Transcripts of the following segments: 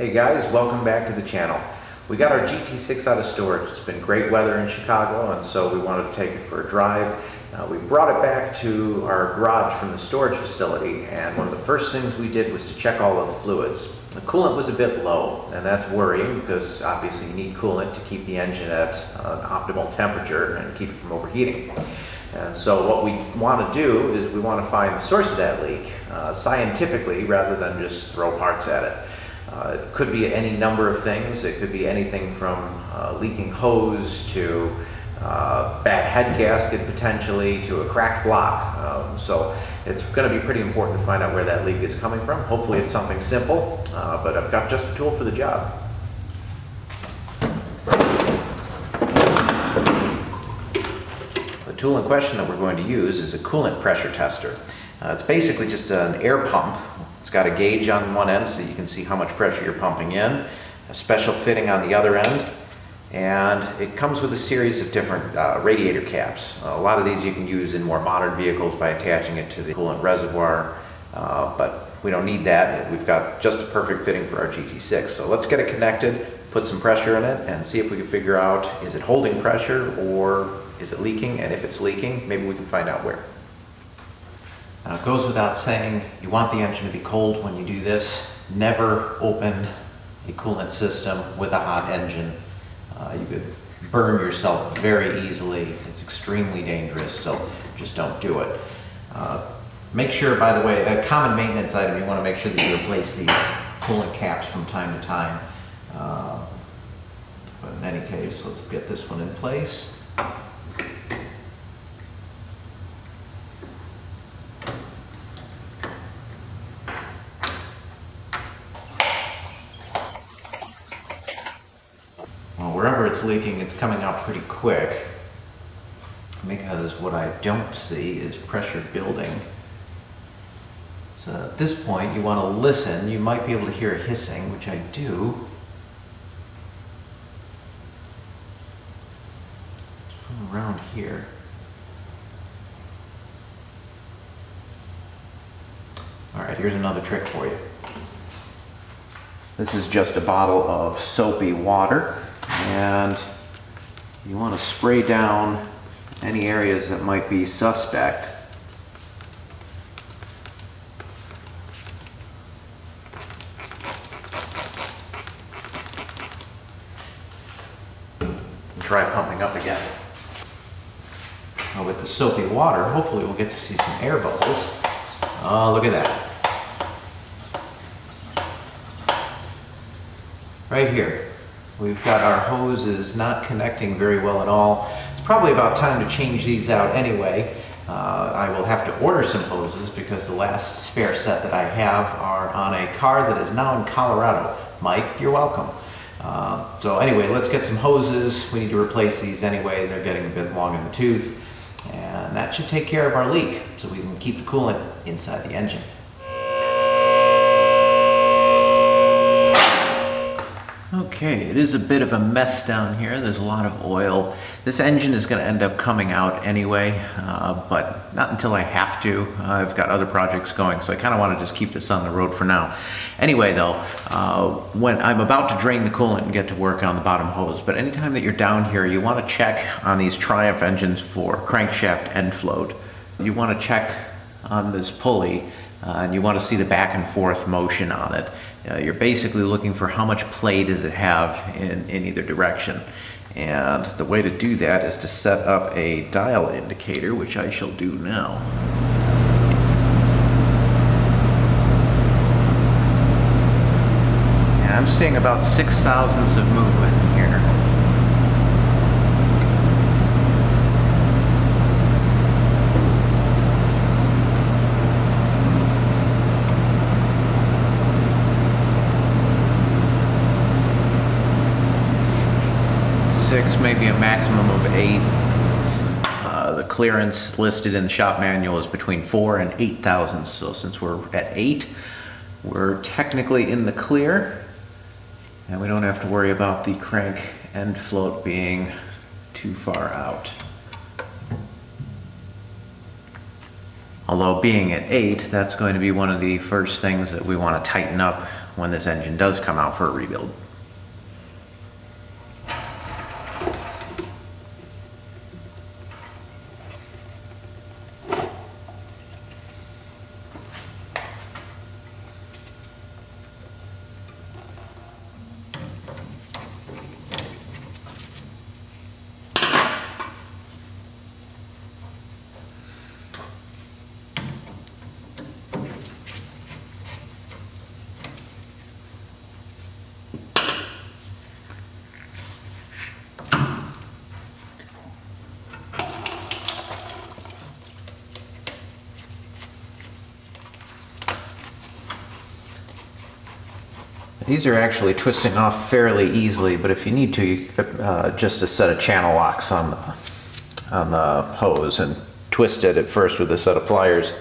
Hey guys, welcome back to the channel. We got our GT6 out of storage. It's been great weather in Chicago and so we wanted to take it for a drive. Uh, we brought it back to our garage from the storage facility and one of the first things we did was to check all of the fluids. The coolant was a bit low and that's worrying because obviously you need coolant to keep the engine at an optimal temperature and keep it from overheating. And so what we want to do is we want to find the source of that leak uh, scientifically rather than just throw parts at it. Uh, it could be any number of things. It could be anything from uh, leaking hose to uh, bad head gasket potentially to a cracked block. Um, so it's going to be pretty important to find out where that leak is coming from. Hopefully it's something simple, uh, but I've got just the tool for the job. The tool in question that we're going to use is a coolant pressure tester. Uh, it's basically just an air pump it's got a gauge on one end so you can see how much pressure you're pumping in, a special fitting on the other end, and it comes with a series of different uh, radiator caps. a lot of these you can use in more modern vehicles by attaching it to the coolant reservoir, uh, but we don't need that. We've got just a perfect fitting for our GT6. So let's get it connected, put some pressure in it, and see if we can figure out is it holding pressure or is it leaking, and if it's leaking, maybe we can find out where. Now it goes without saying, you want the engine to be cold when you do this. Never open a coolant system with a hot engine. Uh, you could burn yourself very easily. It's extremely dangerous, so just don't do it. Uh, make sure, by the way, a common maintenance item, you want to make sure that you replace these coolant caps from time to time. Uh, but in any case, let's get this one in place. It's leaking, it's coming out pretty quick because what I don't see is pressure building. So at this point, you want to listen. You might be able to hear a hissing, which I do. Around here. All right, here's another trick for you. This is just a bottle of soapy water and you want to spray down any areas that might be suspect. And try pumping up again. Now with the soapy water, hopefully we'll get to see some air bubbles. Oh, look at that. Right here. We've got our hoses not connecting very well at all. It's probably about time to change these out anyway. Uh, I will have to order some hoses because the last spare set that I have are on a car that is now in Colorado. Mike, you're welcome. Uh, so anyway, let's get some hoses. We need to replace these anyway. They're getting a bit long in the tooth. And that should take care of our leak so we can keep the coolant inside the engine. Okay, it is a bit of a mess down here. There's a lot of oil. This engine is going to end up coming out anyway, uh, but not until I have to. Uh, I've got other projects going, so I kind of want to just keep this on the road for now. Anyway, though, uh, when I'm about to drain the coolant and get to work on the bottom hose, but anytime that you're down here, you want to check on these Triumph engines for crankshaft end float. You want to check on this pulley, uh, and you want to see the back and forth motion on it. Uh, you're basically looking for how much play does it have in, in either direction. And the way to do that is to set up a dial indicator, which I shall do now. And I'm seeing about six thousandths of movement here. six, maybe a maximum of eight. Uh, the clearance listed in the shop manual is between four and eight thousandths. So since we're at eight, we're technically in the clear and we don't have to worry about the crank end float being too far out. Although being at eight, that's going to be one of the first things that we want to tighten up when this engine does come out for a rebuild. These are actually twisting off fairly easily, but if you need to, you uh, just a set of channel locks on the, on the hose and twist it at first with a set of pliers.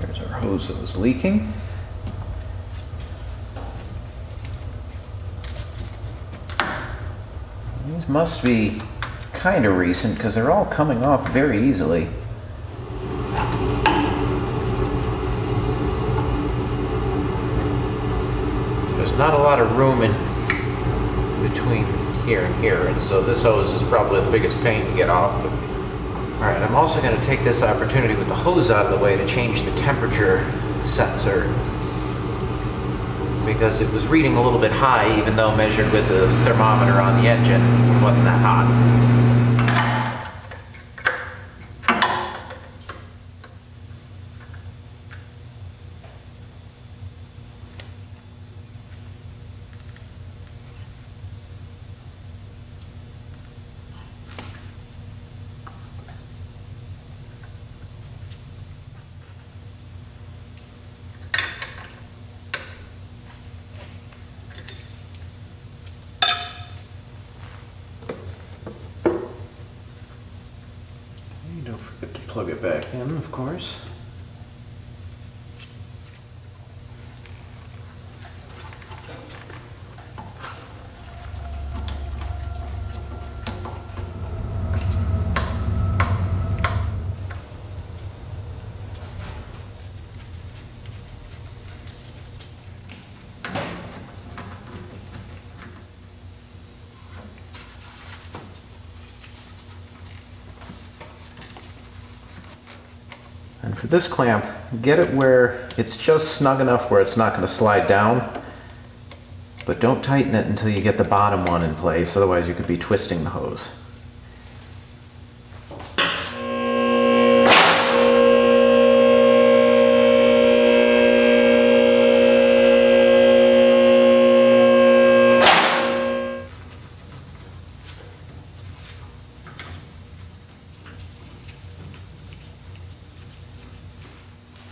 There's our hose that was leaking. These must be kind of recent because they're all coming off very easily. Not a lot of room in between here and here, and so this hose is probably the biggest pain to get off. But, all right, I'm also going to take this opportunity with the hose out of the way to change the temperature sensor because it was reading a little bit high even though measured with a thermometer on the engine it wasn't that hot. Don't forget to plug it back in, of course. This clamp, get it where it's just snug enough where it's not going to slide down. But don't tighten it until you get the bottom one in place, otherwise you could be twisting the hose.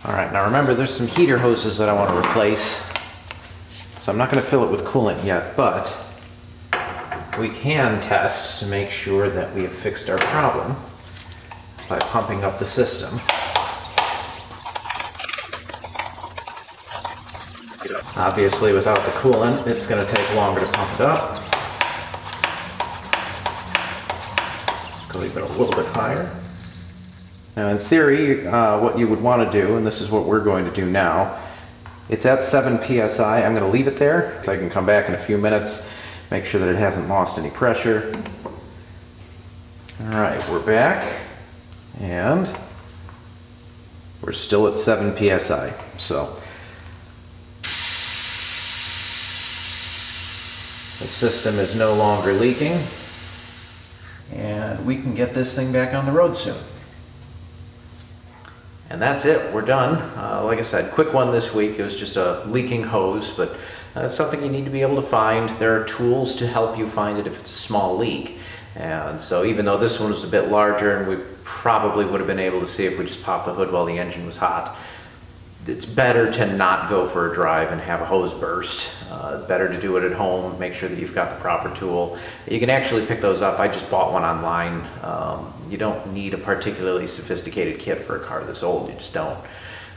All right, now remember there's some heater hoses that I want to replace. So I'm not going to fill it with coolant yet, but we can test to make sure that we have fixed our problem by pumping up the system. Obviously without the coolant, it's going to take longer to pump it up. Just leave it a little bit higher. Now in theory, uh, what you would want to do, and this is what we're going to do now, it's at 7 psi. I'm going to leave it there so I can come back in a few minutes, make sure that it hasn't lost any pressure. All right, we're back, and we're still at 7 psi. So the system is no longer leaking, and we can get this thing back on the road soon. And that's it, we're done. Uh, like I said, quick one this week. It was just a leaking hose, but uh, something you need to be able to find. There are tools to help you find it if it's a small leak. And so even though this one was a bit larger and we probably would have been able to see if we just popped the hood while the engine was hot, it's better to not go for a drive and have a hose burst. Uh, better to do it at home, make sure that you've got the proper tool. You can actually pick those up. I just bought one online. Um, you don't need a particularly sophisticated kit for a car this old, you just don't.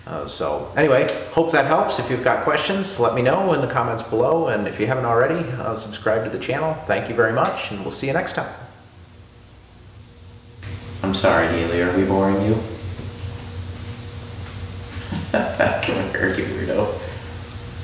Uh, so anyway, hope that helps. If you've got questions, let me know in the comments below. And if you haven't already, uh, subscribe to the channel. Thank you very much, and we'll see you next time. I'm sorry, Haley, are we boring you? Come here, you weirdo.